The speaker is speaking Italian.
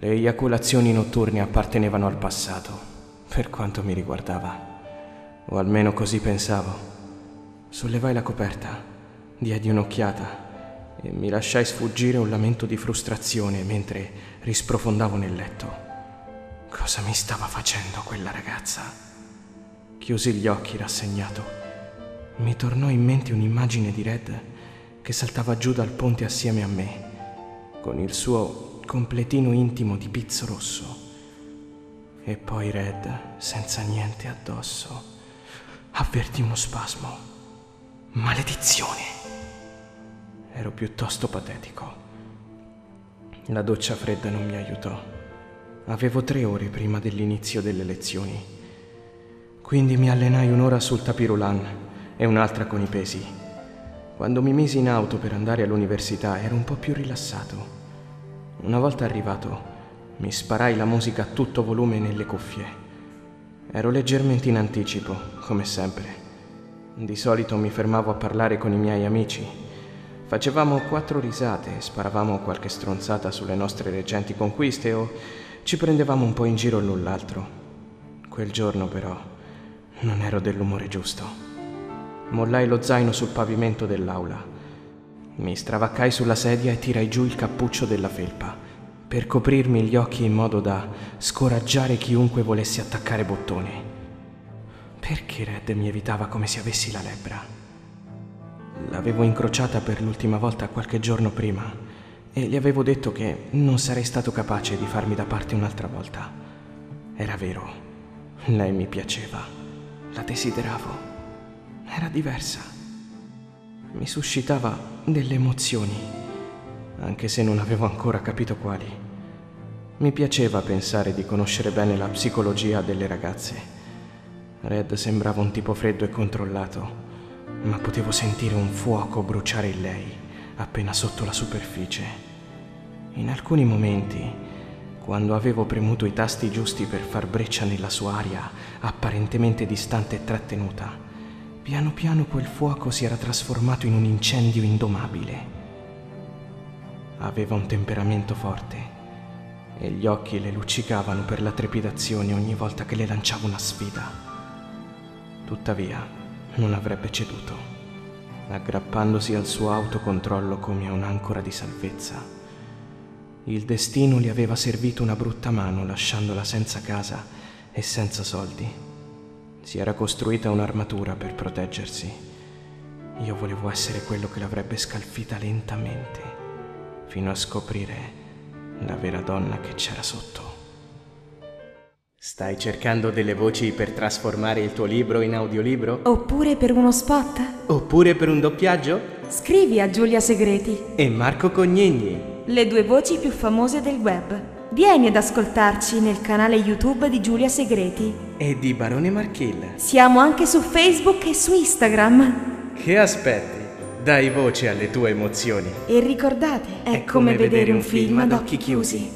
Le eiaculazioni notturne appartenevano al passato, per quanto mi riguardava. O almeno così pensavo. Sollevai la coperta, diedi un'occhiata e mi lasciai sfuggire un lamento di frustrazione mentre risprofondavo nel letto. Cosa mi stava facendo quella ragazza? Chiusi gli occhi rassegnato. Mi tornò in mente un'immagine di Red che saltava giù dal ponte assieme a me, con il suo completino intimo di pizzo rosso. E poi Red, senza niente addosso, avvertì uno spasmo. Maledizione! Ero piuttosto patetico. La doccia fredda non mi aiutò. Avevo tre ore prima dell'inizio delle lezioni. Quindi mi allenai un'ora sul tapirulan e un'altra con i pesi. Quando mi misi in auto per andare all'università ero un po' più rilassato. Una volta arrivato, mi sparai la musica a tutto volume nelle cuffie. Ero leggermente in anticipo, come sempre. Di solito mi fermavo a parlare con i miei amici. Facevamo quattro risate sparavamo qualche stronzata sulle nostre recenti conquiste o ci prendevamo un po' in giro l'un l'altro. Quel giorno però non ero dell'umore giusto. Mollai lo zaino sul pavimento dell'aula. Mi stravaccai sulla sedia e tirai giù il cappuccio della felpa per coprirmi gli occhi in modo da scoraggiare chiunque volesse attaccare bottoni. Perché Red mi evitava come se avessi la lebbra? L'avevo incrociata per l'ultima volta qualche giorno prima e gli avevo detto che non sarei stato capace di farmi da parte un'altra volta. Era vero, lei mi piaceva, la desideravo, era diversa, mi suscitava delle emozioni, anche se non avevo ancora capito quali. Mi piaceva pensare di conoscere bene la psicologia delle ragazze. Red sembrava un tipo freddo e controllato, ma potevo sentire un fuoco bruciare in lei appena sotto la superficie. In alcuni momenti, quando avevo premuto i tasti giusti per far breccia nella sua aria apparentemente distante e trattenuta, piano piano quel fuoco si era trasformato in un incendio indomabile. Aveva un temperamento forte e gli occhi le luccicavano per la trepidazione ogni volta che le lanciavo una sfida. Tuttavia, non avrebbe ceduto aggrappandosi al suo autocontrollo come a un'ancora di salvezza. Il destino gli aveva servito una brutta mano lasciandola senza casa e senza soldi. Si era costruita un'armatura per proteggersi. Io volevo essere quello che l'avrebbe scalfita lentamente, fino a scoprire la vera donna che c'era sotto. Stai cercando delle voci per trasformare il tuo libro in audiolibro? Oppure per uno spot? Oppure per un doppiaggio? Scrivi a Giulia Segreti E Marco Cognegni. le due voci più famose del web. Vieni ad ascoltarci nel canale YouTube di Giulia Segreti. E di Barone Marchill. Siamo anche su Facebook e su Instagram. Che aspetti? Dai voce alle tue emozioni. E ricordate, è, come, vedere un film ad occhi chiusi.